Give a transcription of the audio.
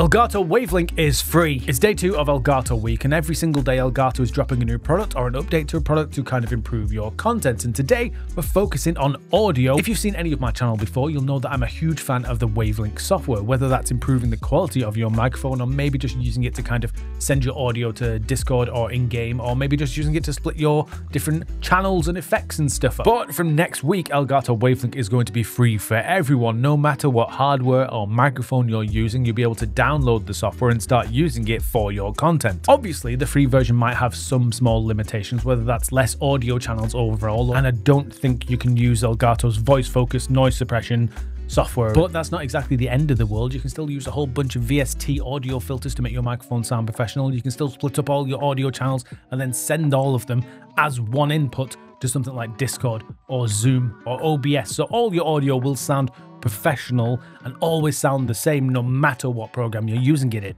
Elgato Wavelink is free. It's day two of Elgato week, and every single day Elgato is dropping a new product or an update to a product to kind of improve your content. And today we're focusing on audio. If you've seen any of my channel before, you'll know that I'm a huge fan of the Wavelink software, whether that's improving the quality of your microphone or maybe just using it to kind of send your audio to Discord or in game, or maybe just using it to split your different channels and effects and stuff up. But from next week, Elgato Wavelink is going to be free for everyone, no matter what hardware or microphone you're using. You'll be able to download download the software and start using it for your content. Obviously, the free version might have some small limitations, whether that's less audio channels overall, and I don't think you can use Elgato's voice focus noise suppression software. But that's not exactly the end of the world. You can still use a whole bunch of VST audio filters to make your microphone sound professional. You can still split up all your audio channels and then send all of them as one input to something like Discord or Zoom or OBS. So all your audio will sound professional and always sound the same no matter what program you're using it in.